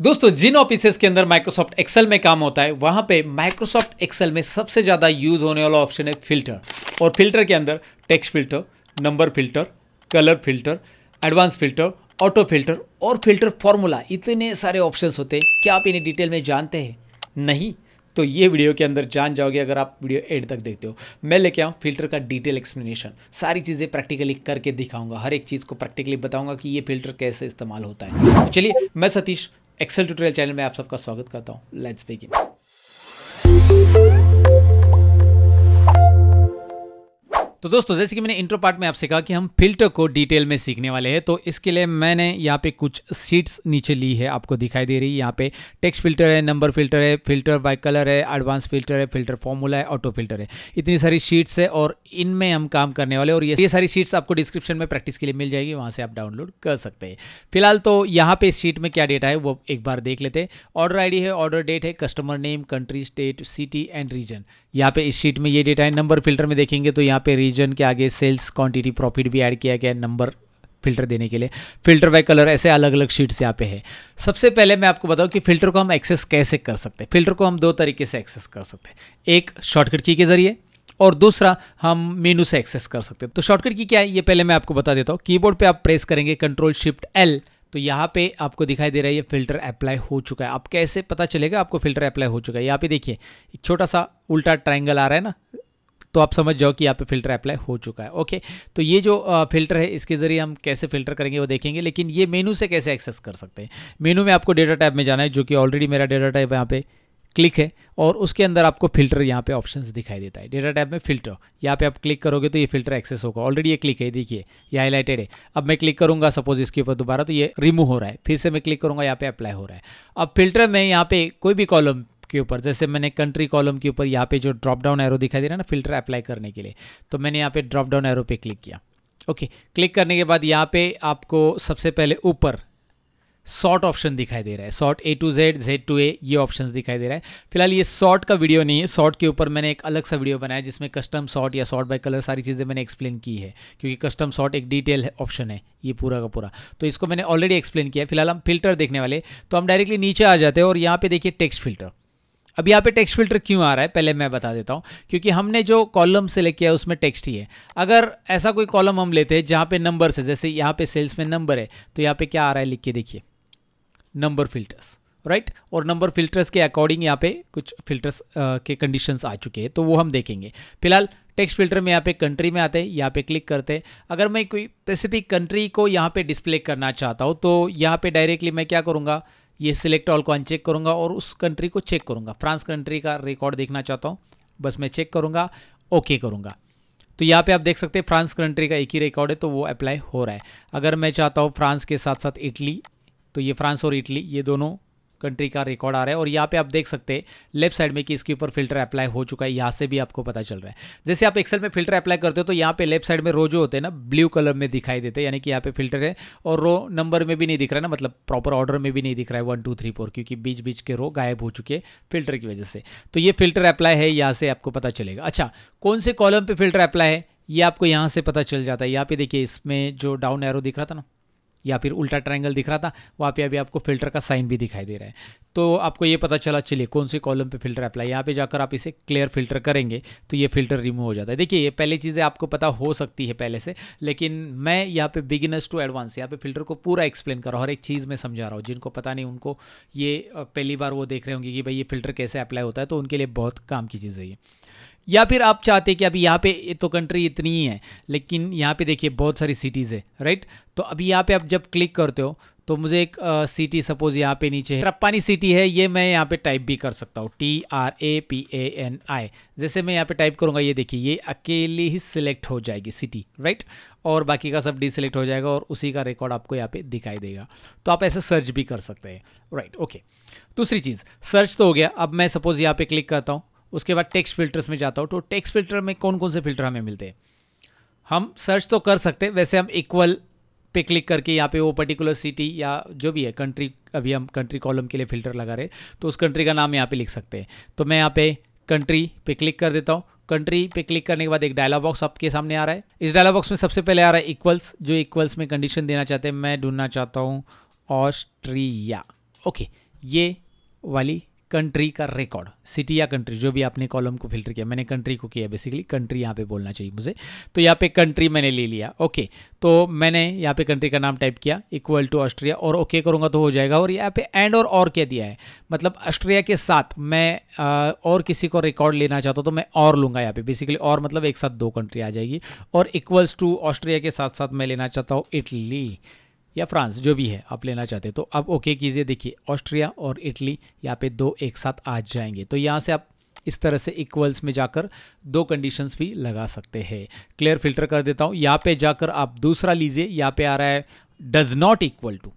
दोस्तों, जिन ऑफिसेस के अंदर माइक्रोसॉफ्ट एक्सेल में काम होता है, वहाँ पे माइक्रोसॉफ्ट एक्सेल में सबसे ज़्यादा यूज़ होने वाला ऑप्शन है फ़िल्टर और फ़िल्टर के अंदर text filter number filter colour filter advance filter auto filter और फ़िल्टर फॉर्मूला इतने सारे ऑप्शंस होते हैं क्या आप इन्हें डिटेल में जानते हैं। नहीं तो ये वीडियो के अंदर जान जाओगे अगर आप वीडियो एंड तक देखते हो। मैं लेके आऊँ फ़िल्टर का डिटेल एक्सप्लेनेशन सारी चीज़ें प्रैक्टिकली करके दिखाऊँगा। हर एक चीज़ को प्रैक्टिकली बताऊँगा कि ये फ़िल्टर कैसे इस्तेमाल होता है। तो चलिए, मैं सतीश एक्सेल ट्यूटोरियल चैनल में आप सबका स्वागत करता हूँ। लेट्स बिगिन तो दोस्तों, जैसे कि मैंने इंट्रो पार्ट में आपसे कहा कि हम फ़िल्टर को डिटेल में सीखने वाले हैं तो इसके लिए मैंने यहाँ पे कुछ सीट्स नीचे ली है, आपको दिखाई दे रही है। यहाँ पे टेक्स्ट फ़िल्टर है नंबर फ़िल्टर है फ़िल्टर बाय कलर है एडवांस फ़िल्टर है फ़िल्टर फॉर्मूला है ऑटो फ़िल्टर है। इतनी सारी शीट्स है और इनमें हम काम करने वाले और ये ये सारी शीट्स आपको डिस्क्रिप्शन में प्रैक्टिस के लिए मिल जाएगी, वहाँ से आप डाउनलोड कर सकते हैं। फ़िलहाल तो यहाँ पे शीट में क्या डेटा है, वो एक बार देख लेते हैं। ऑर्डर आईडी है ऑर्डर डेट है customer name country state city and region यहाँ पे इस शीट में ये डेटा है नंबर फ़िल्टर में देखेंगे तो यहाँ पे रीजन के आगे सेल्स क्वांटिटी प्रॉफिट भी ऐड किया गया नंबर फ़िल्टर देने के लिए। फ़िल्टर बाय कलर ऐसे अलग अलग शीट्स यहाँ पे है। सबसे पहले मैं आपको बताऊँ कि फ़िल्टर को हम एक्सेस कैसे कर सकते हैं। फ़िल्टर को हम दो तरीके से एक्सेस कर सकते हैं। एक शॉर्टकट की के ज़रिए और दूसरा हम मेनू से एक्सेस कर सकते हैं। तो शॉर्टकट की क्या है? ये पहले मैं आपको बता देता हूँ। कीबोर्ड पे आप प्रेस करेंगे कंट्रोल शिफ्ट एल तो यहाँ पे आपको दिखाई दे रहा है ये फ़िल्टर अप्लाई हो चुका है। आप कैसे पता चलेगा आपको फ़िल्टर अप्लाई हो चुका है? यहाँ पे देखिए, एक छोटा सा उल्टा ट्राइंगल आ रहा है ना? तो आप समझ जाओ कि यहाँ पे फ़िल्टर अप्लाई हो चुका है। ओके तो ये जो फ़िल्टर है, इसके ज़रिए हम कैसे फ़िल्टर करेंगे वो देखेंगे, लेकिन ये मेनू से कैसे एक्सेस कर सकते हैं? मेनू में आपको डेटा टाइप में जाना है, जो कि ऑलरेडी मेरा डेटा टाइप यहाँ पे क्लिक है, और उसके अंदर आपको फ़िल्टर यहाँ पे ऑप्शंस दिखाई देता है। डेटा टैब में फ़िल्टर यहाँ पे आप क्लिक करोगे तो ये फ़िल्टर एक्सेस होगा। ऑलरेडी ये क्लिक है, देखिए, ये हाईलाइटेड है। अब मैं क्लिक करूँगा सपोज़ इसके ऊपर दोबारा तो ये रिमूव हो रहा है। फिर से मैं क्लिक करूँगा, यहाँ पे अप्लाई हो रहा है। अब फ़िल्टर में यहाँ पे कोई भी कॉलम के ऊपर, जैसे मैंने कंट्री कॉलम के ऊपर यहाँ पे जो ड्रॉप डाउन एरो दिखाई दे रहा है ना फ़िल्टर अप्लाई करने के लिए तो मैंने यहाँ पे ड्रॉप डाउन एरो पे क्लिक किया। ओके क्लिक करने के बाद यहाँ पे आपको सबसे पहले ऊपर सॉर्ट ऑप्शन दिखाई दे रहा है। Sort A to Z Z to A ये ऑप्शंस दिखाई दे रहा है। फ़िलहाल ये सॉर्ट का वीडियो नहीं है। सॉर्ट के ऊपर मैंने एक अलग सा वीडियो बनाया, जिसमें कस्टम सॉर्ट या सॉर्ट बाय कलर सारी चीज़ें मैंने एक्सप्लेन की है, क्योंकि कस्टम सॉर्ट एक डिटेल ऑप्शन है, ये पूरा का पूरा। तो इसको मैंने ऑलरेडी एक्सप्लेन किया फ़िलहाल हम फ़िल्टर देखने वाले तो हम डायरेक्टली नीचे आ जाते हैं और यहाँ पे देखिए टेक्स्ट फ़िल्टर अब यहाँ पे टेक्स्ट फ़िल्टर क्यों आ रहा है? पहले मैं बता देता हूँ, क्योंकि हमने जो कॉलम सेलेक्ट किया है, उसमें टेक्स्ट ही है। अगर ऐसा कोई कॉलम हम लेते हैं, जहाँ पे नंबर है, जैसे यहाँ पे सेल्स में नंबर है तो यहाँ पे क्या आ रहा है, लिख के देखिए। Number filters right right? और नंबर फिल्टर्स के अकॉर्डिंग यहाँ पे कुछ फिल्टर्स के कंडीशंस आ चुके हैं तो वो हम देखेंगे। फ़िलहाल टेक्स्ट फ़िल्टर में यहाँ पे कंट्री में आते हैं, यहाँ पे क्लिक करते हैं। अगर मैं कोई स्पेसिफिक कंट्री को यहाँ पे डिस्प्ले करना चाहता हूँ तो यहाँ पे डायरेक्टली मैं क्या करूँगा? ये सिलेक्ट ऑल को अनचेक करूँगा और उस कंट्री को चेक करूँगा। फ्रांस कंट्री का रिकॉर्ड देखना चाहता हूँ। बस मैं चेक करूँगा ओके करूँगा। तो यहाँ पे आप देख सकते हैं फ्रांस कंट्री का एक ही रिकॉर्ड है तो वो अप्लाई हो रहा है। अगर मैं चाहता हूँ फ्रांस के साथ साथ इटली तो ये फ्रांस और इटली ये दोनों कंट्री का रिकॉर्ड आ रहा है और यहाँ पे आप देख सकते हैं लेफ़्ट साइड में कि इसके ऊपर फ़िल्टर अप्लाई हो चुका है, यहाँ से भी आपको पता चल रहा है। जैसे आप एक्सेल में फ़िल्टर अप्लाई करते हो तो यहाँ पे लेफ़्ट साइड में रो जो होते हैं ना ब्लू कलर में दिखाई देते हैं, यानी कि यहाँ पे फ़िल्टर है, और रो नंबर में भी नहीं दिख रहा है ना मतलब प्रॉपर ऑर्डर में भी नहीं दिख रहा है वन टू थ्री फोर क्योंकि बीच बीच के रो गायब हो चुके हैं फ़िल्टर की वजह से। तो ये फ़िल्टर अप्लाई है, यहाँ से आपको पता चलेगा। अच्छा कौन से कॉलम पर फ़िल्टर अप्लाई है, ये आपको यहाँ से पता चल जाता है। यहाँ पे देखिए, इसमें जो डाउन एरो दिख रहा था ना या फिर उल्टा ट्रायंगल दिख रहा था, वहाँ पे अभी आपको फ़िल्टर का साइन भी दिखाई दे रहा है। तो आपको ये पता चला, चलिए कौन से कॉलम पे फ़िल्टर अप्लाई यहाँ पे जाकर आप इसे क्लियर फ़िल्टर करेंगे तो ये फ़िल्टर रिमूव हो जाता है। देखिए, ये पहले चीज़ें आपको पता हो सकती है पहले से, लेकिन मैं यहाँ पे बिगिनर्स टू एडवांस यहाँ पे फ़िल्टर को पूरा एक्सप्लेन कर रहा हूँ, हर एक चीज़ में समझा रहा हूँ। जिनको पता नहीं, उनको ये पहली बार वो देख रहे होंगे कि भाई ये फ़िल्टर कैसे अप्लाई होता है तो उनके लिए बहुत काम की चीज़ है ये। या फिर आप चाहते कि अभी यहाँ पे तो कंट्री इतनी ही है, लेकिन यहाँ पे देखिए बहुत सारी सिटीज़ है राइट तो अभी यहाँ पे आप जब क्लिक करते हो तो मुझे एक सिटी सपोज़ यहाँ पे नीचे है। ट्रप्पानी सिटी है, ये मैं यहाँ पे टाइप भी कर सकता हूँ। T R A P A N I जैसे मैं यहाँ पे टाइप करूँगा, ये देखिए, ये अकेले ही सिलेक्ट हो जाएगी सिटी राइट और बाकी का सब डिसलेक्ट हो जाएगा और उसी का रिकॉर्ड आपको यहाँ पे दिखाई देगा। तो आप ऐसे सर्च भी कर सकते हैं राइट ओके दूसरी चीज़ सर्च तो हो गया। अब मैं सपोज़ यहाँ पे क्लिक करता हूँ। उसके बाद टेक्स्ट फिल्टर्स में जाता हूँ तो टेक्स्ट फ़िल्टर में कौन कौन से फ़िल्टर हमें मिलते हैं? हम सर्च तो कर सकते हैं, वैसे हम इक्वल पे क्लिक करके यहाँ पे वो पर्टिकुलर सिटी या जो भी है कंट्री अभी हम कंट्री कॉलम के लिए फ़िल्टर लगा रहे तो उस कंट्री का नाम यहाँ पे लिख सकते हैं। तो मैं यहाँ पे कंट्री पे क्लिक कर देता हूँ। कंट्री पे क्लिक करने के बाद एक डायलॉग बॉक्स आपके सामने आ रहा है। इस डायलॉग बॉक्स में सबसे पहले आ रहा है इक्वल्स जो इक्वल्स में कंडीशन देना चाहते हैं, मैं ढूंढना चाहता हूँ ऑस्ट्रिया ओके ये वाली कंट्री का रिकॉर्ड सिटी या कंट्री जो भी आपने कॉलम को फ़िल्टर किया, मैंने कंट्री को किया बेसिकली कंट्री यहाँ पे बोलना चाहिए मुझे। तो यहाँ पे कंट्री मैंने ले लिया ओके तो मैंने यहाँ पे कंट्री का नाम टाइप किया इक्वल टू ऑस्ट्रिया और ओके करूँगा तो हो जाएगा, और यहाँ पे एंड और और क्या दिया है? मतलब ऑस्ट्रिया के साथ मैं और किसी को रिकॉर्ड लेना चाहता हूँ तो मैं और लूँगा यहाँ पे। बेसिकली और मतलब एक साथ दो कंट्री आ जाएगी, और इक्वल्स टू ऑस्ट्रिया के साथ साथ मैं लेना चाहता हूँ इटली या फ्रांस, जो भी है, आप लेना चाहते हैं। तो अब ओके कीजिए। देखिए, ऑस्ट्रिया और इटली यहाँ पे दो एक साथ आ जाएँगे। तो यहाँ से आप इस तरह से इक्वल्स में जाकर दो कंडीशंस भी लगा सकते हैं। क्लियर फ़िल्टर कर देता हूँ। यहाँ पे जाकर आप दूसरा लीजिए। यहाँ पे आ रहा है does not equal to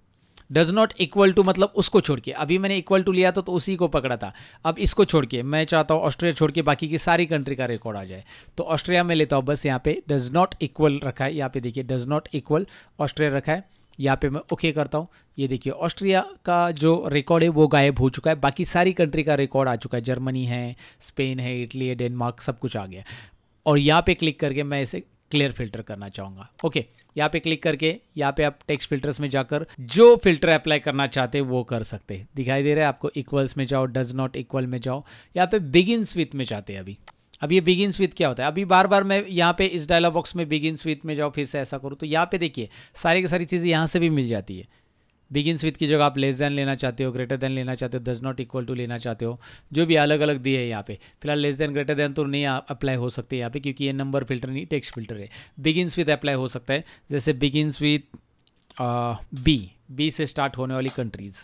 does not equal to मतलब उसको छोड़ के। अभी मैंने इक्वल टू लिया था तो उसी को पकड़ा था। अब इसको छोड़ के, मैं चाहता हूँ ऑस्ट्रिया छोड़ के बाकी की सारी कंट्री का रिकॉर्ड आ जाए। तो ऑस्ट्रिया में लेता हूँ बस यहाँ पे डज नॉट इक्वल रखा है। यहाँ पे देखिए डज नॉट इक्वल ऑस्ट्रिया रखा है। यहाँ पे मैं ओके करता हूँ। ये देखिए, ऑस्ट्रिया का जो रिकॉर्ड है, वो गायब हो चुका है। बाकी सारी कंट्री का रिकॉर्ड आ चुका है। जर्मनी है, स्पेन है, इटली है, डेनमार्क, सब कुछ आ गया। और यहाँ पे क्लिक करके मैं इसे क्लियर फ़िल्टर करना चाहूँगा। ओके यहाँ पे क्लिक करके, यहाँ पे आप टेक्स्ट फिल्टर्स में जाकर जो फ़िल्टर अप्लाई करना चाहते हैं, वो कर सकते हैं। दिखाई दे रहा है आपको इक्वल्स में जाओ डज नॉट इक्वल में जाओ। यहाँ पे बिगिनस विथ में चाहते हैं अभी। अब ये बिगिन विथ क्या होता है? अभी बार बार मैं यहाँ पे इस डायलॉग बॉक्स में बिगिन विथ में जाओ फिर से ऐसा करूँ तो यहाँ पे देखिए, सारी की सारी चीज़ें यहाँ से भी मिल जाती है। बिगिन विथ की जगह आप लेस देन लेना चाहते हो ग्रेटर देन लेना चाहते हो डज नॉट इक्वल टू लेना चाहते हो, जो भी अलग अलग दिए है यहाँ पे। फ़िलहाल लेस देन ग्रेटर देन तो नहीं अप्लाई हो सकते यहाँ पे, क्योंकि ये नंबर फ़िल्टर नहीं टेक्स्ट फ़िल्टर है। बिगिन विथ अप्लाई हो सकता है, जैसे बिगिनस विथ बी बी से स्टार्ट होने वाली कंट्रीज़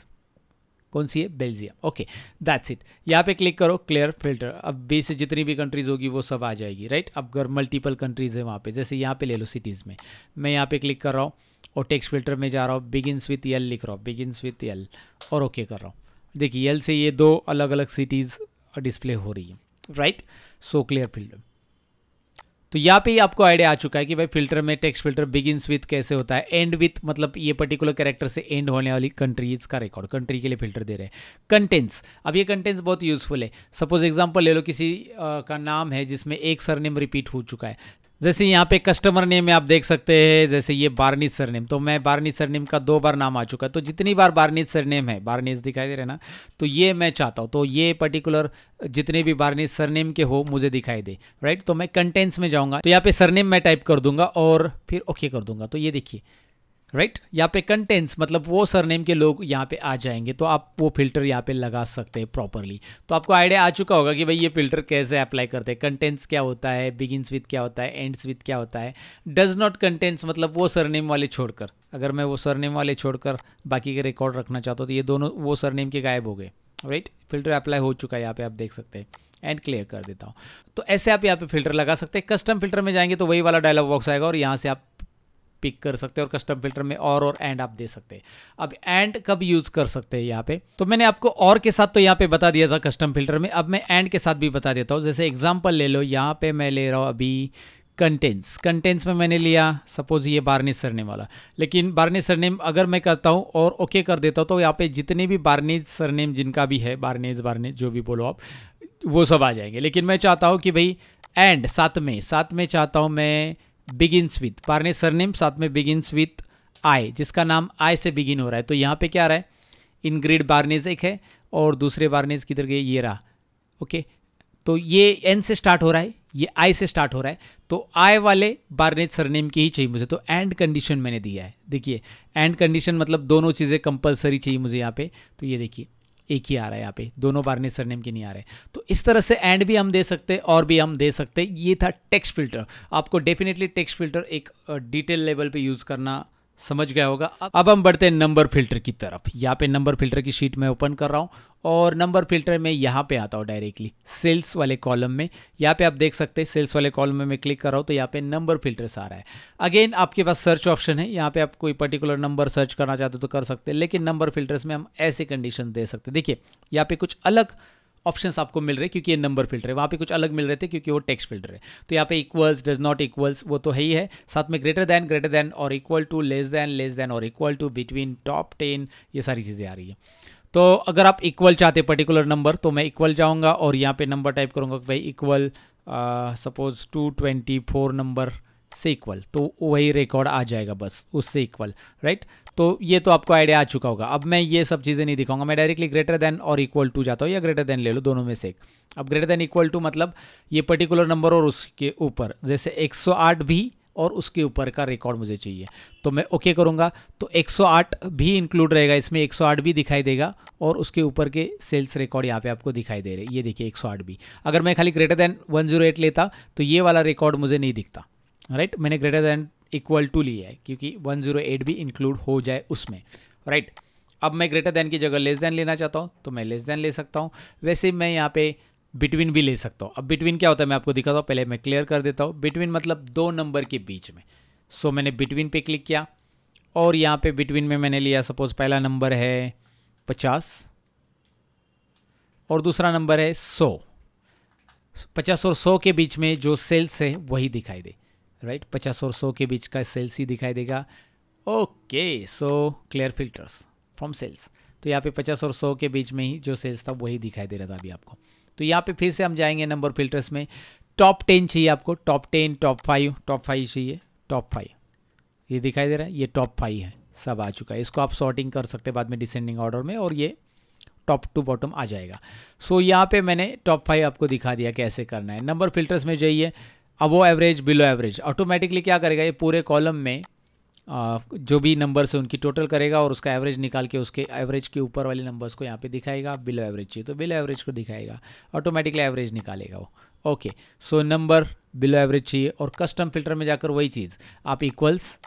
कौन सी है? बेल्जियम। ओके दैट्स इट यहाँ पे क्लिक करो क्लियर फ़िल्टर अब बी से जितनी भी कंट्रीज़ होगी, वो सब आ जाएगी राइट अब अगर मल्टीपल कंट्रीज़ है वहाँ पे, जैसे यहाँ पे ले लो सिटीज़ में। मैं यहाँ पे क्लिक कर रहा हूँ और टेक्स्ट फ़िल्टर में जा रहा हूँ बिगिनस विथ यल लिख रहा हूँ बिगिनस विथ यल और ओके okay कर रहा हूँ। देखिए यल से ये दो अलग अलग सिटीज़ डिस्प्ले हो रही है राइट सो क्लियर फ़िल्टर तो यहाँ पे आपको आइडिया आ चुका है कि भाई फ़िल्टर में टेक्स्ट फ़िल्टर बिगिनस विथ कैसे होता है? एंड विथ मतलब ये पर्टिकुलर कैरेक्टर से एंड होने वाली कंट्रीज़ का रिकॉर्ड कंट्री के लिए फ़िल्टर दे रहे हैं। कंटेंट्स अब ये कंटेंट्स बहुत यूजफुल है। सपोज़ एग्ज़ाम्पल ले लो किसी आ, का नाम है जिसमें एक सरनेम रिपीट हो चुका है। जैसे यहाँ पे कस्टमर नेम में आप देख सकते हैं, जैसे ये बारनीज सरनेम तो मैं बारनीज सरनेम का दो बार नाम आ चुका। है तो जितनी बार बारनीज सरनेम है बारनीस दिखाई दे रहे ना तो ये मैं चाहता हूँ। तो ये पर्टिकुलर जितने भी बारनीज सरनेम के हो, मुझे दिखाई दे। राइट तो मैं कंटेंट्स में जाऊँगा। तो यहाँ पे सरनेम मैं टाइप कर दूँगा और फिर ओके कर दूँगा। तो ये देखिए राइट right? यहाँ पे कंटेंट्स मतलब वो सरनेम के लोग यहाँ पे आ जाएँगे तो आप वो फ़िल्टर यहाँ पे लगा सकते हैं प्रॉपरली तो आपको आइडिया आ चुका होगा कि भाई ये फ़िल्टर कैसे अप्लाई करते हैं कंटेंट्स क्या होता है बिगिनस विथ क्या होता है एंड्स विथ क्या होता है. डज नॉट कंटेंट्स मतलब वो सरनेम वाले छोड़कर, अगर मैं वो सरनेम वाले छोड़कर बाकी के रिकॉर्ड रखना चाहता हूँ तो ये दोनों वो सरनेम के गायब हो गए. राइट फ़िल्टर अप्लाई हो चुका है, यहाँ पे आप देख सकते हैं. एंड क्लियर कर देता हूँ. तो ऐसे आप यहाँ पे फ़िल्टर लगा सकते हैं. कस्टम फ़िल्टर में जाएँगे तो वही वाला डायलॉग बॉक्स आएगा और यहाँ से आप पिक कर सकते हैं और कस्टम फ़िल्टर में और और एंड आप दे सकते हैं। अब एंड कब यूज़ कर सकते हैं यहाँ पे? तो मैंने आपको और के साथ तो यहाँ पे बता दिया था कस्टम फ़िल्टर में। अब मैं एंड के साथ भी बता देता हूँ। जैसे एग्ज़ाम्पल ले लो, यहाँ पे मैं ले रहा हूँ अभी कंटेंट्स कंटेंट्स में मैंने लिया सपोज़ ये बार्निश सरनेम वाला। लेकिन बार्निश सरनेम अगर मैं करता हूँ और ओके कर देता हूँ तो यहाँ पे जितने भी बार्निज सरनेम जिनका भी है बार्निज बार्निज जो भी बोलो आप, वो सब आ जाएँगे। लेकिन मैं चाहता हूँ कि भाई एंड साथ में साथ में चाहता हूँ मैं बिगिनस विथ पारने सरनेम, साथ में बिगिनस विथ आई जिसका नाम आई से बिगिन हो रहा है। तो यहाँ पे क्या रहा है? इनग्रिड बार्नेज एक है, और दूसरे बार्नेज किधर गए ये रहा। ओके तो ये एन से स्टार्ट हो रहा है, ये आई से स्टार्ट हो रहा है। तो आई वाले बार्नेज सरनेम की ही चाहिए मुझे। तो एंड कंडीशन मैंने दिया है। देखिए एंड कंडीशन मतलब दोनों चीज़ें कंपलसरी चाहिए मुझे यहाँ पे। तो ये देखिए। एक ही आ रहा है यहाँ पे। दोनों बार सरनेम के नहीं आ रहे। तो इस तरह से एंड भी हम दे सकते हैं और भी हम दे सकते। हैं ये था टेक्स्ट फ़िल्टर आपको डेफिनेटली टेक्स्ट फ़िल्टर एक डिटेल लेवल पे यूज़ करना समझ गया होगा। अब हम बढ़ते हैं नंबर फ़िल्टर की तरफ़। यहाँ पे नंबर फ़िल्टर की शीट में ओपन कर रहा हूँ और नंबर फ़िल्टर में यहाँ पे आता हूँ डायरेक्टली सेल्स वाले कॉलम में। यहाँ पे आप देख सकते हैं सेल्स वाले कॉलम में मैं क्लिक कर रहा हूँ तो यहाँ पे नंबर फिल्टर्स आ रहा है। अगेन आपके पास सर्च ऑप्शन है। यहाँ पे आप कोई पर्टिकुलर नंबर सर्च करना चाहते हो तो कर सकते हैं, लेकिन नंबर फिल्टर्स में हम ऐसे कंडीशन दे सकते देखिए, यहाँ पे कुछ अलग ऑप्शंस आपको मिल रहे, क्योंकि ये नंबर फ़िल्टर है। वहाँ पे कुछ अलग मिल रहे थे, क्योंकि वो टेक्स्ट फ़िल्टर है। तो यहाँ पे इक्वल्स डज नॉट इक्वल्स वो तो है ही है। साथ में ग्रेटर दैन ग्रेटर दैन और equal to less than less than और equal to between top ten ये सारी चीज़ें आ रही है। तो अगर आप इक्वल चाहते पर्टिकुलर नंबर तो मैं इक्वल जाऊँगा और यहाँ पर नंबर टाइप करूँगा भाई equal suppose to twenty four number से इक्वल तो वही रिकॉर्ड आ जाएगा बस उससे इक्वल राइट तो ये तो आपको आइडिया आ चुका होगा। अब मैं ये सब चीज़ें नहीं दिखाऊँगा। मैं डायरेक्टली ग्रेटर देन और इक्वल टू जाता हूँ या ग्रेटर देन ले लो, दोनों में से एक। अब ग्रेटर देन इक्वल टू मतलब ये पर्टिकुलर नंबर और उसके ऊपर, जैसे 108 भी और उसके ऊपर का रिकॉर्ड मुझे चाहिए। तो मैं ओके okay करूँगा। तो 108 भी इंक्लूड रहेगा, इसमें 108 भी दिखाई देगा और उसके ऊपर के सेल्स रिकॉर्ड यहाँ पे आपको दिखाई दे रहे ये देखिए 108 भी। अगर मैं खाली ग्रेटर देन 108 लेता तो ये वाला रिकॉर्ड मुझे नहीं दिखता। राइट मैंने ग्रेटर देन इक्वल टू लिया है, क्योंकि 108 भी इंक्लूड हो जाए उसमें। राइट अब मैं ग्रेटर देन की जगह लेस देन लेना चाहता हूँ तो मैं लेस देन ले सकता हूँ। वैसे मैं यहाँ पे बिटवीन भी ले सकता हूँ। अब बिटवीन क्या होता है मैं आपको दिखाता हूँ, पहले मैं क्लियर कर देता हूँ। बिटवीन मतलब दो नंबर के बीच में। सो मैंने बिटवीन पे क्लिक किया, और यहाँ पे बिटवीन में मैंने लिया सपोज़ पहला नंबर है पचास, और दूसरा नंबर है सौ। पचास और सौ के बीच में जो सेल्स है, वही दिखाई दे। राइट? पचास और सौ के बीच का सेल्स ही दिखाई देगा। Okay so clear filters from sales तो यहाँ पे पचास और सौ के बीच में ही जो सेल्स था वही दिखाई दे रहा था अभी आपको। तो यहाँ पे फिर से हम जाएँगे नंबर फिल्टर्स में। टॉप टेन चाहिए आपको। Top ten top five top five चाहिए। टॉप फाइव ये दिखाई दे रहा है। ये टॉप फाइव है। सब आ चुका है। इसको आप सॉर्टिंग कर सकते हैं बाद में डिसेंडिंग ऑर्डर में और ये टॉप टू बॉटम आ जाएगा। सो so, यहाँ पे मैंने टॉप फाइव आपको दिखा दिया कैसे करना है। नंबर फिल्टर्स में जाइए। Above average below average automatically क्या करेगा, ये पूरे कॉलम में जो भी नंबर्स है उनकी टोटल करेगा और उसका एवरेज निकाल के उसके एवरेज के ऊपर वाले नंबर्स को यहाँ पे दिखाएगा बिलो एवरेज चाहिए तो बिलो एवरेज को दिखाएगा ऑटोमेटिकली एवरेज निकालेगा वो. Okay so number below average चाहिए और कस्टम फ़िल्टर में जाकर वही चीज़ आप इक्वल्स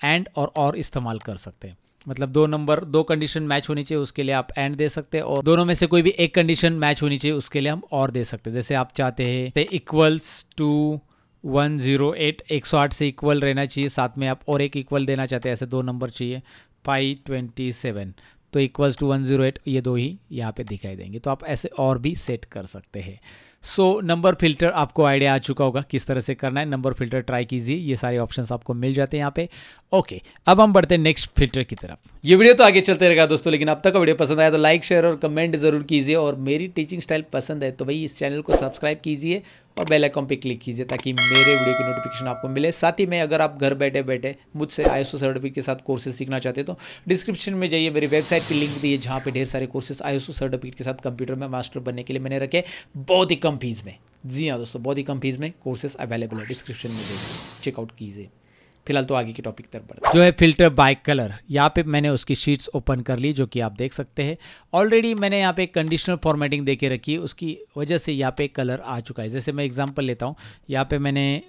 एंड और और इस्तेमाल कर सकते हैं. मतलब दो नंबर, दो कंडीशन मैच होनी चाहिए, उसके लिए आप एंड दे सकते हैं और दोनों में से कोई भी एक कंडीशन मैच होनी चाहिए, उसके लिए हम और दे सकते हैं। जैसे आप चाहते हैं equals to one zero eight एक सौ आठ से इक्वल रहना चाहिए, साथ में आप और एक इक्वल देना चाहते हैं, ऐसे दो नंबर चाहिए पाई ट्वेंटी सेवन तो equals to one zero eight ये दो ही यहाँ पे दिखाई देंगे। तो आप ऐसे और भी सेट कर सकते हैं। सो नंबर फ़िल्टर आपको आइडिया आ चुका होगा किस तरह से करना है। नंबर फ़िल्टर ट्राई कीजिए। ये सारे ऑप्शन आपको मिल जाते हैं यहाँ पे। ओके अब हम बढ़ते हैं नेक्स्ट फ़िल्टर की तरफ़। ये वीडियो तो आगे चलते रहेगा दोस्तों, लेकिन अब तक वीडियो पसंद आया तो लाइक शेयर और कमेंट ज़रूर कीजिए। और मेरी टीचिंग स्टाइल पसंद है तो भाई इस चैनल को सब्सक्राइब कीजिए। और बेल आइकॉन पे क्लिक कीजिए ताकि मेरे वीडियो की नोटिफिकेशन आपको मिले। साथ ही में अगर आप घर बैठे बैठे मुझसे आई सर्टिफिकेट के साथ कोर्सेज सीखना चाहते तो डिस्क्रिप्शन में जाइए, मेरी वेबसाइट की लिंक दिए जहाँ पर ढेर सारे कोर्सेज आई सर्टिफिकेट के साथ कंप्यूटर में मास्टर बनने के लिए मैंने रखे बहुत ही कम फ़ीस में। जी हाँ दोस्तों, बहुत ही कम फ़ीस में कोर्सेज अवेलेबल है। डिस्क्रिप्शन में देखिए चेकआउट कीजिए। फ़िलहाल तो आगे की टॉपिक तरफ़ बढ़ते जो है फ़िल्टर बाय कलर यहाँ पे मैंने उसकी शीट्स ओपन कर ली, जो कि आप देख सकते हैं। ऑलरेडी मैंने यहाँ पे कंडीशनल फॉर्मेटिंग दे के रखी है। उसकी वजह से यहाँ पे कलर आ चुका है। जैसे मैं एग्जांपल लेता हूँ। यहाँ पे मैंने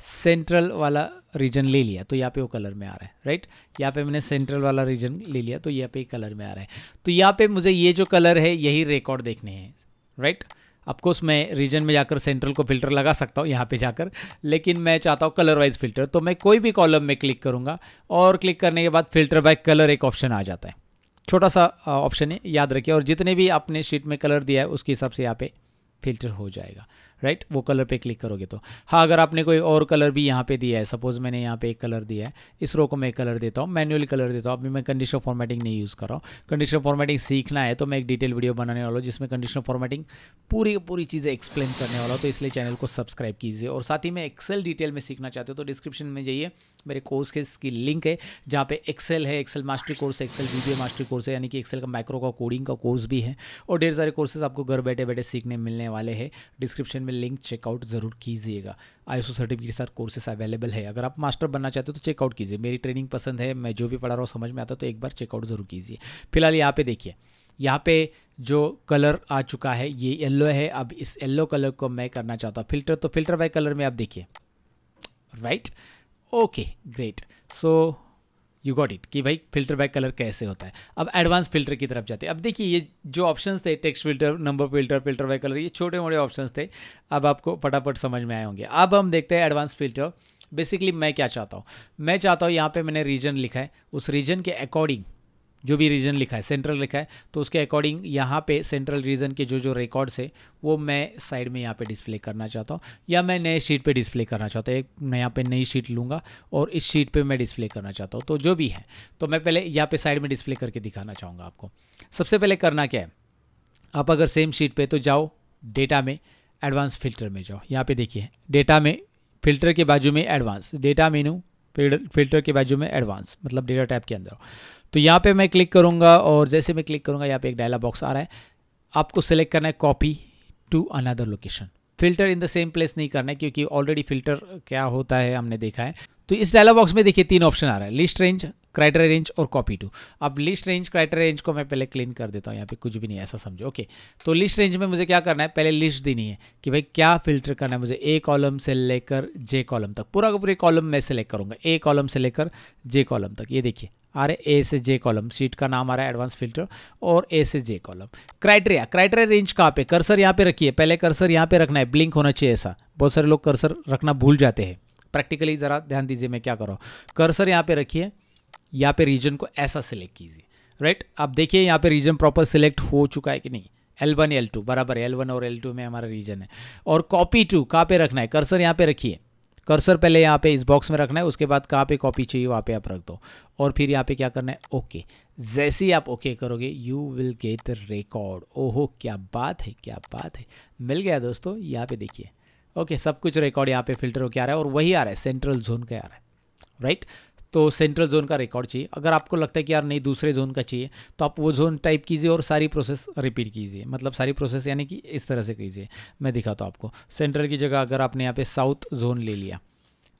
सेंट्रल वाला रीजन ले लिया तो यहाँ पे वो कलर में आ रहा है राइट यहाँ पे मैंने सेंट्रल वाला रीजन ले लिया तो यहाँ पे कलर में आ रहा है। तो यहाँ पे मुझे ये जो कलर है, यही रिकॉर्ड देखने हैं राइट अफकोर्स मैं रीजन में जाकर सेंट्रल को फ़िल्टर लगा सकता हूँ, यहाँ पे जाकर। लेकिन मैं चाहता हूँ कलर वाइज फ़िल्टर तो मैं कोई भी कॉलम में क्लिक करूँगा और क्लिक करने के बाद फ़िल्टर बाय कलर एक ऑप्शन आ जाता है। छोटा सा ऑप्शन है, याद रखिए। और जितने भी आपने शीट में कलर दिया है, उसके हिसाब से यहाँ पे फ़िल्टर हो जाएगा। राइट वो कलर पे क्लिक करोगे तो। हाँ अगर आपने कोई और कलर भी यहाँ पे दिया है सपोज़ मैंने यहाँ पे एक कलर दिया है, इस रो को मैं कलर देता हूँ मैनुअली कलर देता हूँ। अभी मैं कंडीशनल फॉर्मेटिंग नहीं यूज़ कर रहा हूँ। कंडीशनल फॉर्मेटिंग सीखना है तो मैं एक डिटेल वीडियो बनाने वाला हूँ, जिसमें कंडीशनल फॉर्मेटिंग पूरी पूरी चीज़ें एक्सप्लेन करने वाला हूँ तो इसलिए चैनल को सब्सक्राइब कीजिए। और साथ ही में एक्सेल डिटेल में सीखना चाहते हो तो डिस्क्रिप्शन में जाइए। मेरे कोर्स के इसकी लिंक है, जहाँ पे एक्सेल है एक्सेल मास्टरी कोर्स है एक्सेल वीडियो मास्टरी कोर्स है, यानी कि एक्सेल का माइक्रो का कोडिंग का कोर्स भी है। और ढेर सारे कोर्सेज आपको घर बैठे बैठे सीखने मिलने वाले हैं। डिस्क्रिप्शन में लिंक चेकआउट ज़रूर कीजिएगा। आई एस सर्टिफिकेट के साथ कोर्सेस अवेलेबल है। अगर आप मास्टर बनना चाहते हो तो चेकआउट कीजिए। मेरी ट्रेनिंग पसंद है, मैं जो भी पढ़ा रहा हूँ समझ में आता तो एक बार चेकआउट ज़रूर कीजिए। फ़िलहाल यहाँ पे देखिए, यहाँ पे जो कलर आ चुका है, ये येल्लो है। अब इस येल्लो कलर को मैं करना चाहता हूँ। फ़िल्टर तो फ़िल्टर बाय कलर में आप देखिए। Right okay great so you got it कि भाई फ़िल्टर बाय कलर कैसे होता है? अब एडवांस फ़िल्टर की तरफ़ जाते हैं। अब देखिए, ये जो ऑप्शन थे text filter number filter filter by colour ये छोटे मोटे ऑप्शन थे। अब आपको फटाफट समझ में आए होंगे। अब हम देखते हैं एडवांस फ़िल्टर बेसिकली मैं क्या चाहता हूँ? मैं चाहता हूँ यहाँ पे मैंने रीजन लिखा है। उस रीजन के अकॉर्डिंग जो भी रीजन लिखा है सेंट्रल लिखा है तो उसके अकॉर्डिंग यहाँ पे सेंट्रल रीजन के जो जो रिकॉर्ड्स है, वो मैं साइड में यहाँ पे डिस्प्ले करना चाहता हूँ, या मैं नए शीट पे डिस्प्ले करना चाहता हूँ, एक यहाँ पे नई शीट लूँगा और इस शीट पे मैं डिस्प्ले करना चाहता हूँ तो जो भी है तो मैं पहले यहाँ पे साइड में डिस्प्ले करके दिखाना चाहूँगा आपको। सबसे पहले करना क्या है, आप अगर सेम शीट पर तो जाओ डेटा में एडवांस फ़िल्टर में जाओ, यहाँ पर देखिए डेटा में फ़िल्टर के बाजू में एडवांस डेटा मेनू फ़िल्टर के बाजू में एडवांस मतलब डेटा टैप के अंदर तो यहाँ पे मैं क्लिक करूँगा और जैसे मैं क्लिक करूँगा, यहाँ पे एक डायलॉग बॉक्स आ रहा है। आपको सेलेक्ट करना है copy to another location filter in the same place नहीं करना है, क्योंकि ऑलरेडी फ़िल्टर क्या होता है हमने देखा है। तो इस डायलॉग बॉक्स में देखिए तीन ऑप्शन आ रहा है लिस्ट रेंज क्राइटेरिया रेंज और कॉपी टू अब लिस्ट रेंज क्राइटेरिया रेंज को मैं पहले क्लीन कर देता हूँ, यहाँ पे कुछ भी नहीं ऐसा समझो। ओके तो लिस्ट रेंज में मुझे क्या करना है? पहले लिस्ट देनी है कि भाई क्या फ़िल्टर करना है मुझे। ए कॉलम से लेकर जे कॉलम तक। पूरा का पूरे कॉलम मैं सेलेक्ट करूँगा। ए कॉलम से लेकर जे कॉलम तक। ये देखिए आ रहे ए से जे कॉलम सीट का नाम आ रहा है एडवांस फ़िल्टर और ए से J column criteria criteria range कहाँ पे? कर्सर यहाँ पे रखिए. पहले कर्सर यहाँ पे रखना है. ब्लिंक होना चाहिए ऐसा. बहुत सारे लोग कर्सर रखना भूल जाते हैं. प्रैक्टिकली ज़रा ध्यान दीजिए मैं क्या कर रहा हूँ. कर्सर यहाँ पे रखिए. यहाँ पे रीजन को ऐसा सिलेक्ट कीजिए. राइट आप देखिए यहाँ पे रीजन प्रॉपर सिलेक्ट हो चुका है कि नहीं? एल वन एल टू बराबर एल वन और एल टू में हमारा रीजन है. और कॉपी टू कहाँ पे रखना है? कर्सर यहाँ पे रखिए. कर्सर पहले यहाँ पे इस बॉक्स में रखना है, उसके बाद कहाँ पे कॉपी चाहिए वहाँ पे आप रख दो। और फिर यहाँ पे क्या करना है? ओके जैसे ही आप ओके करोगे यू विल गेट रिकॉर्ड ओहो, क्या बात है, क्या बात है। मिल गया दोस्तों, यहाँ पे देखिए। ओके सब कुछ रिकॉर्ड यहाँ पे फ़िल्टर होकर आ रहा है और वही आ रहा है सेंट्रल जोन का आ रहा है। राइट तो सेंट्रल जोन का रिकॉर्ड चाहिए। अगर आपको लगता है कि यार नहीं, दूसरे जोन का चाहिए तो आप वो जोन टाइप कीजिए और सारी प्रोसेस रिपीट कीजिए। मतलब सारी प्रोसेस यानी कि इस तरह से कीजिए। मैं दिखाता हूँ आपको। सेंट्रल की जगह अगर आपने यहाँ पे साउथ जोन ले लिया,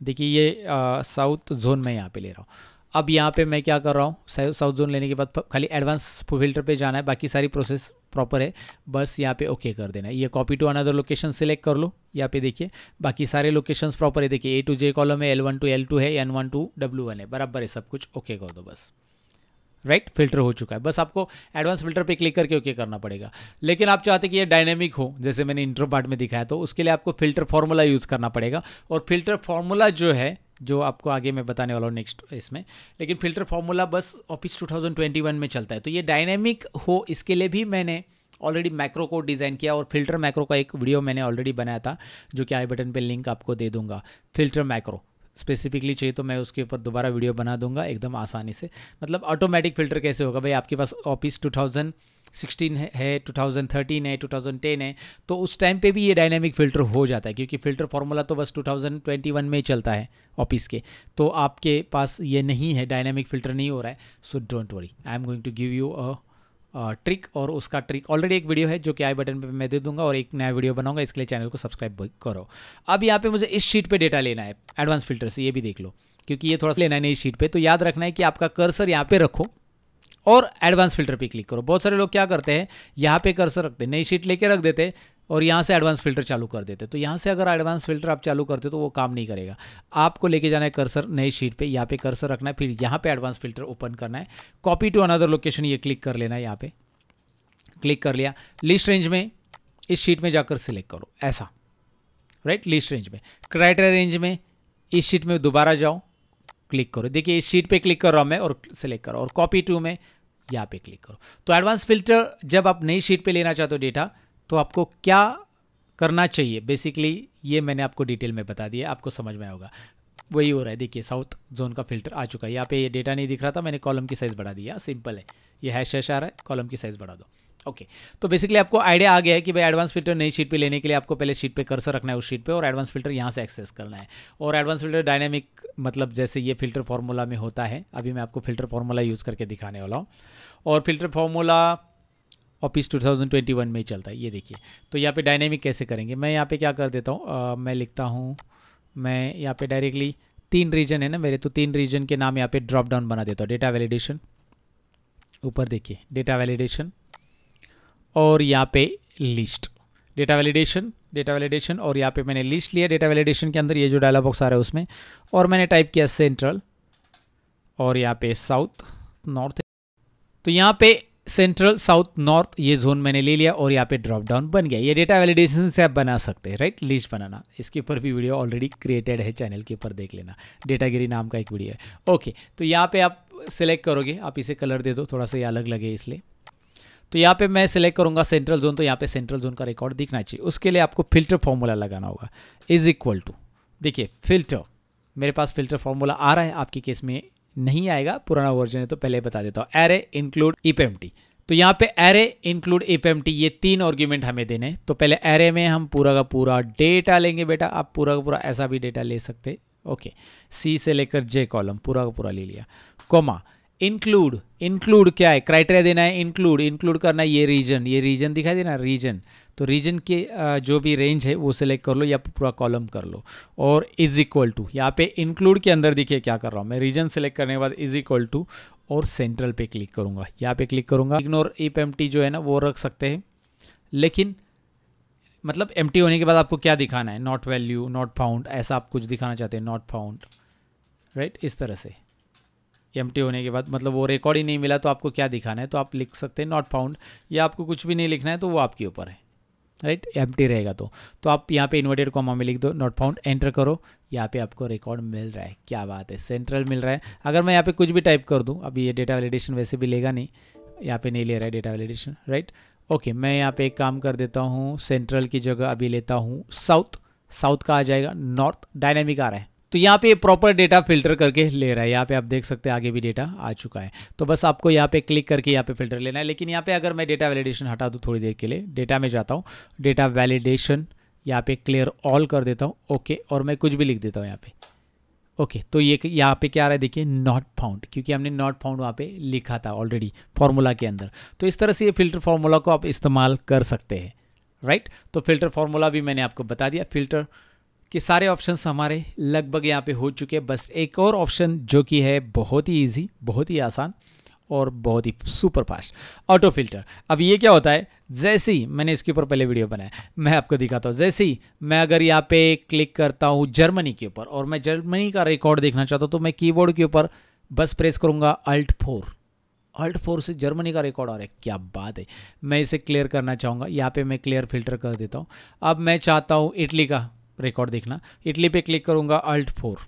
देखिए ये साउथ जोन मैं यहाँ पे ले रहा हूँ। अब यहाँ पे मैं क्या कर रहा हूँ? साउथ जोन लेने के बाद खाली एडवांस फ़िल्टर पे जाना है, बाकी सारी प्रोसेस प्रॉपर है। बस यहाँ पे ओके कर देना है। ये copy to another location select कर लो, यहाँ पे देखिए। बाकी सारे लोकेशंस प्रॉपर है, देखिए। ए टू जे कॉलम है L one to L two है N one to W one है। बराबर है, सब कुछ ओके कर दो बस। Right right? फ़िल्टर हो चुका है। बस आपको एडवांस फ़िल्टर पे क्लिक करके ओके करना पड़ेगा। लेकिन आप चाहते कि ये डायनेमिक हो, जैसे मैंने इंट्रो पार्ट में दिखाया तो उसके लिए आपको फ़िल्टर फॉर्मूला यूज़ करना पड़ेगा। और फ़िल्टर फॉर्मूला जो है जो आपको आगे मैं बताने वाला हूँ नेक्स्ट इसमें। लेकिन फ़िल्टर फॉर्मूला बस ऑफ़िस 2021 में चलता है। तो ये डायनेमिक हो, इसके लिए भी मैंने ऑलरेडी मैक्रो को डिज़ाइन किया और फ़िल्टर मैक्रो का एक वीडियो मैंने ऑलरेडी बनाया था, जो कि आई बटन पे लिंक आपको दे दूँगा। फ़िल्टर मैक्रो स्पेसिफिकली चाहिए तो मैं उसके ऊपर दोबारा वीडियो बना दूँगा, एकदम आसानी से। मतलब ऑटोमेटिक फ़िल्टर कैसे होगा? भाई, आपके पास ऑफ़िस 2016 है, टू थाउज़ेंड थर्टीन है 2013 है 2010 है तो उस टाइम पे भी ये डायनेमिक फ़िल्टर हो जाता है क्योंकि फ़िल्टर फार्मूला तो बस 2021 में ही चलता है ऑफ़िस के तो आपके पास ये नहीं है डायनेमिक फ़िल्टर नहीं हो रहा है so don't worry I am going to give you a trick और उसका ट्रिक ऑलरेडी एक वीडियो है जो कि आई बटन पे मैं दे दूँगा और एक नया वीडियो बनाऊँगा इसके लिए चैनल को सब्सक्राइब करो। अब यहाँ पे मुझे इस शीट पे डेटा लेना है एडवांस फ़िल्टर से ये भी देख लो क्योंकि ये थोड़ा सा लेना है नई शीट पे तो याद रखना है कि आपका कर्सर यहाँ पे रखो और एडवांस फ़िल्टर पे क्लिक करो। बहुत सारे लोग क्या करते हैं, यहाँ पे कर्सर रखते हैं, नई शीट लेके रख देते और यहाँ से एडवांस फ़िल्टर चालू कर देते तो यहाँ से अगर एडवांस फ़िल्टर आप चालू करते तो वो काम नहीं करेगा। आपको लेके जाना है कर्सर नई शीट पे, यहाँ पे कर्सर रखना है, फिर यहाँ पे एडवांस फ़िल्टर ओपन करना है। कॉपी टू अनदर लोकेशन ये क्लिक कर लेना है यहाँ पे। क्लिक कर लिया। लिस्ट रेंज में, इस शीट में जाकर सिलेक्ट करो। ऐसा। राइट लिस्ट रेंज में। क्राइटेरिया रेंज में, इस शीट में दोबारा जाओ। क्लिक करो। देखिए, इस शीट पे क्लिक कर रहा हूँ मैं और सिलेक्ट करो। और कॉपी टू में यहाँ पे क्लिक करो। तो एडवांस फ़िल्टर जब आप नई शीट पे लेना चाहते हो डेटा तो आपको क्या करना चाहिए? बेसिकली ये मैंने आपको डिटेल में बता दिया, आपको समझ में आएगा। वही हो रहा है, देखिए साउथ जोन का फ़िल्टर आ चुका है। यहाँ पे ये डेटा नहीं दिख रहा था, मैंने कॉलम की साइज़ बढ़ा दिया सिंपल है। ये हैश हैश आ रहा है कॉलम की साइज़ बढ़ा दो। ओके तो बेसिकली आपको आइडिया आ गया है कि भाई एडवांस फ़िल्टर नई शीट पे लेने के लिए आपको पहले शीट पे कर्सर रखना है उस शीट पे और एडवांस फ़िल्टर यहाँ से एक्सेस करना है। और एडवांस फ़िल्टर डायनेमिक मतलब जैसे ये फ़िल्टर फार्मूला में होता है, अभी मैं आपको फ़िल्टर फार्मूला यूज़ करके दिखाने वाला हूँ। और फ़िल्टर फार्मूला ऑफ़िस 2021 में ही चलता है, ये देखिए। तो यहाँ पे डायनेमिक कैसे करेंगे? मैं यहाँ पे क्या कर देता हूँ? मैं लिखता हूँ, मैं यहाँ पे डायरेक्टली तीन रीजन है ना मेरे तो तीन रीजन के नाम यहाँ पे ड्रॉप डाउन बना देता हूँ। डेटा वैलिडेशन ऊपर देखिए डेटा वैलिडेशन और यहाँ पे list data validation data validation और यहाँ पे मैंने लिस्ट लिया डेटा वैलिडेशन के अंदर ये जो डायलॉग बॉक्स आ रहा है उसमें और मैंने टाइप किया सेंट्रल और यहाँ पे साउथ नॉर्थ तो यहाँ पे सेंट्रल साउथ नॉर्थ ये जोन मैंने ले लिया और यहाँ पे ड्रॉप डाउन बन गया। ये डेटा वैलिडेशन से आप बना सकते हैं राइट लिस्ट बनाना। इसके ऊपर भी वीडियो ऑलरेडी क्रिएटेड है चैनल के ऊपर देख लेना। डेटागिरी नाम का एक वीडियो है। ओके तो यहाँ पे आप सिलेक्ट करोगे, आप इसे कलर दे दो, थोड़ा सा ये अलग लगे इसलिए। तो यहाँ पे मैं सिलेक्ट करूँगा सेंट्रल जोन तो यहाँ पे सेंट्रल जोन का रिकॉर्ड दिखना चाहिए। उसके लिए आपको फ़िल्टर फॉर्मूला लगाना होगा। इज़ इक्वल टू देखिए फ़िल्टर मेरे पास फ़िल्टर फॉर्मूला आ रहा है, आपके केस में नहीं आएगा, पुराना वर्जन है तो पहले बता देता हूँ। एरे इंक्लूड ईपीएमटी तो यहाँ पे array include if empty ये तीन आर्ग्यूमेंट हमें देने तो पहले एरे में हम पूरा का पूरा डेटा लेंगे बेटा। आप पूरा का पूरा ऐसा भी डेटा ले सकते ओके सी से लेकर जे कॉलम पूरा का पूरा ले लिया। कोमा इंक्लूड इंक्लूड क्या है? क्राइटेरिया देना है इंक्लूड इंक्लूड करना है ये रीजन ये रीजन दिखाई देना रीजन तो रीजन के जो भी रेंज है वो सिलेक्ट कर लो या पूरा कॉलम कर लो. और इज़ इक्वल टू यहाँ पे इंक्लूड के अंदर देखिए क्या कर रहा हूँ मैं. रीजन सेलेक्ट करने के बाद इज़ इक्वल टू और सेंट्रल पे क्लिक करूँगा. यहाँ पे क्लिक करूँगा. इग्नोर इप एम जो है ना वो रख सकते हैं. लेकिन मतलब एमटी होने के बाद आपको क्या दिखाना है? नॉट वैल्यू नॉट फाउंड ऐसा आप कुछ दिखाना चाहते हैं नॉट फाउंड राइट इस तरह से. एमटी होने के बाद मतलब वो रिकॉर्ड ही नहीं मिला तो आपको क्या दिखाना है? तो आप लिख सकते हैं नॉट फाउंड या आपको कुछ भी नहीं लिखना है तो वो आपके ऊपर है। राइट एमटी रहेगा तो। तो आप यहाँ पे इन्वर्टेड कॉमा में लिख दो नॉट फाउंड एंटर करो। यहाँ पे आपको रिकॉर्ड मिल रहा है। क्या बात है? सेंट्रल मिल रहा है। अगर मैं यहाँ पे कुछ भी टाइप कर दूँ, अभी ये डेटा वैलिडेशन वैसे भी लेगा नहीं। यहाँ पे नहीं ले रहा है डेटा वैलिडेशन राइट ओके मैं यहाँ पे एक काम कर देता हूँ सेंट्रल की जगह अभी लेता हूँ साउथ साउथ का आ जाएगा? नॉर्थ डायनेमिक आ रहा है। तो यहाँ पे प्रॉपर डेटा फ़िल्टर करके ले रहा है। यहाँ पे आप देख सकते हैं, आगे भी डेटा आ चुका है। तो बस आपको यहाँ पे क्लिक करके यहाँ पे फ़िल्टर लेना है। लेकिन यहाँ पे अगर मैं डेटा वैलिडेशन हटा दूँ थोड़ी देर के लिए डेटा में जाता हूँ। डेटा वैलिडेशन यहाँ पे क्लियर ऑल कर देता हूँ। ओके और मैं कुछ भी लिख देता हूँ यहाँ पे। ओके तो ये यहाँ पे क्या आ रहा है? देखिए नॉट फाउंड क्योंकि हमने नॉट फाउंड वहाँ पे लिखा था ऑलरेडी फॉर्मूला के अंदर। तो इस तरह से ये फ़िल्टर फार्मूला को आप इस्तेमाल कर सकते हैं राइट तो फ़िल्टर फार्मूला भी मैंने आपको बता दिया। फ़िल्टर कि सारे ऑप्शंस हमारे लगभग यहाँ पे हो चुके हैं। बस एक और ऑप्शन जो कि है, बहुत ही इजी बहुत ही आसान और बहुत ही सुपर फास्ट ऑटो फ़िल्टर अब ये क्या होता है? जैसे ही, मैंने इसके ऊपर पहले वीडियो बनाया, मैं आपको दिखाता हूँ। जैसे ही मैं अगर यहाँ पे क्लिक करता हूँ जर्मनी के ऊपर और मैं जर्मनी का रिकॉर्ड देखना चाहता हूँ तो मैं कीबोर्ड के ऊपर बस प्रेस करूँगा अल्ट फोर अल्ट फोर से जर्मनी का रिकॉर्ड आ रहा है। क्या बात है। मैं इसे क्लियर करना चाहूँगा। यहाँ पे मैं क्लियर फ़िल्टर कर देता हूँ। अब मैं चाहता हूँ इटली का। रिकॉर्ड देखना। इटली पे क्लिक करूँगा अल्ट फोर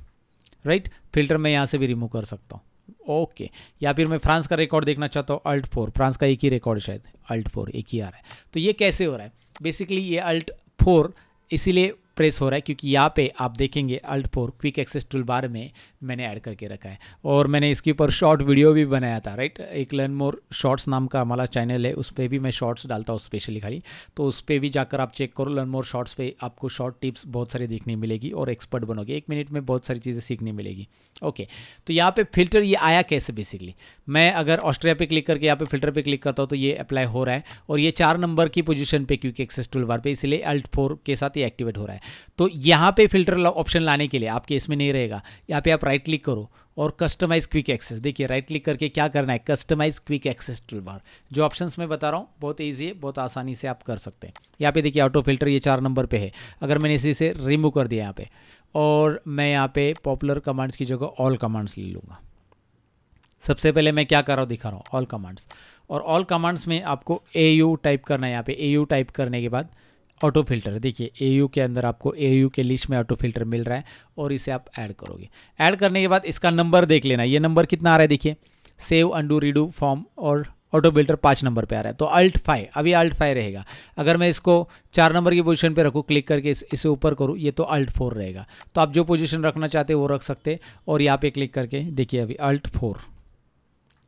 राइट फ़िल्टर मैं यहाँ से भी रिमूव कर सकता हूँ। Okay okay. या फिर मैं फ्रांस का रिकॉर्ड देखना चाहता हूँ अल्ट फोर फ्रांस का एक ही रिकॉर्ड शायद अल्ट फोर एक ही आ रहा है। तो ये कैसे हो रहा है? बेसिकली ये अल्ट फोर इसीलिए प्रेस हो रहा है क्योंकि यहाँ पे आप देखेंगे alt four quick access tool bar में मैंने ऐड करके रखा है। और मैंने इसके ऊपर शॉर्ट वीडियो भी बनाया था राइट एक लर्न मोर शॉर्ट्स नाम का हमारा चैनल है उस पर भी मैं शॉर्ट्स डालता हूँ स्पेशली खाली। तो उस पर भी जाकर आप चेक करो लर्न मोर शॉर्ट्स पर आपको शॉर्ट टिप्स बहुत सारी देखने मिलेगी और एक्सपर्ट बनोगे। एक मिनट में बहुत सारी चीज़ें सीखने मिलेगी। ओके तो यहाँ पर फ़िल्टर ये आया कैसे बेसिकली मैं अगर ऑस्ट्रेलिया पे क्लिक करके यहाँ पे फ़िल्टर पर क्लिक करता हूँ तो ये अप्लाई हो रहा है। और ये चार नंबर की पोजीशन पर क्योंकि एक्सेस टूल बार पे, इसलिए अल्ट फोर के साथ ये एक्टिवेट हो रहा है। तो यहाँ पे फ़िल्टर ऑप्शन लाने के लिए आपके इसमें नहीं रहेगा। यहाँ पे आप राइट क्लिक करो और कस्टमाइज क्विक एक्सेस देखिए राइट क्लिक करके क्या करना है? Customize quick access tool bar जो ऑप्शंस मैं बता रहा हूँ, बहुत ईजी है, बहुत आसानी से आप कर सकते हैं। यहाँ पे देखिए ऑटो फ़िल्टर ये चार नंबर पे है। अगर मैंने इसी से रिमूव कर दिया यहाँ पे, और मैं यहाँ पे पॉपुलर कमांड्स की जगह ऑल कमांड्स ले लूँगा। सबसे पहले मैं क्या कर रहा हूँ, दिखा रहा हूँ ऑल कमांड्स और ऑल कमांड्स में आपको ए यू टाइप करना है। यहाँ पे ए यू टाइप करने के बाद ऑटो फ़िल्टर देखिए ए यू के अंदर आपको ए यू के लिस्ट में ऑटो फ़िल्टर मिल रहा है और इसे आप ऐड करोगे। ऐड करने के बाद इसका नंबर देख लेना। ये नंबर कितना आ रहा है? देखिए सेव अंडू रीडू फॉर्म और ऑटो फ़िल्टर पाँच नंबर पे आ रहा है। तो अल्ट फाइव अभी अल्ट फाइव रहेगा। अगर मैं इसको चार नंबर की पोजीशन पे रखूँ क्लिक करके इस, ऊपर करूँ ये तो अल्ट फोर रहेगा। तो आप जो पोजीशन रखना चाहते वो रख सकते और यहाँ पे क्लिक करके देखिए अभी अल्ट फोर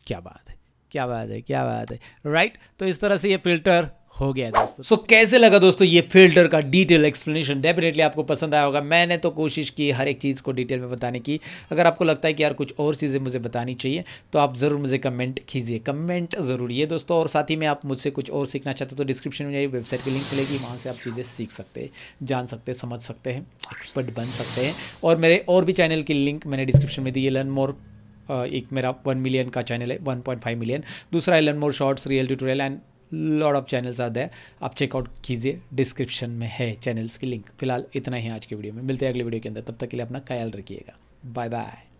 क्या बात है क्या बात है क्या बात है। राइट तो इस तरह से ये फ़िल्टर हो गया दोस्तों। सो so, कैसे लगा दोस्तों ये फ़िल्टर का डिटेल एक्सप्लेनेशन डेफिनेटली आपको पसंद आया होगा। मैंने तो कोशिश की हर एक चीज़ को डिटेल में बताने की। अगर आपको लगता है कि यार कुछ और चीज़ें मुझे बतानी चाहिए तो आप ज़रूर मुझे कमेंट कीजिए। कमेंट ज़रूरी है दोस्तों और साथ ही में आप मुझसे कुछ और सीखना चाहते हो तो डिस्क्रिप्शन में जाइए वेबसाइट की लिंक मिलेगी वहाँ से आप चीज़ें सीख सकते हैं जान सकते समझ सकते हैं एक्सपर्ट बन सकते हैं। और मेरे और भी चैनल की लिंक मैंने डिस्क्रिप्शन में दी है। लर्न मोर एक मेरा वन मिलियन का चैनल है वन पॉइंट फाइव मिलियन दूसरा है learn more shorts real tutorial and lot of channels आते हैं आप चेकआउट कीजिए डिस्क्रिप्शन में है चैनल्स की लिंक फ़िलहाल इतना ही आज के वीडियो में। मिलते हैं अगले वीडियो के अंदर। तब तक के लिए अपना ख्याल रखिएगा। Bye bye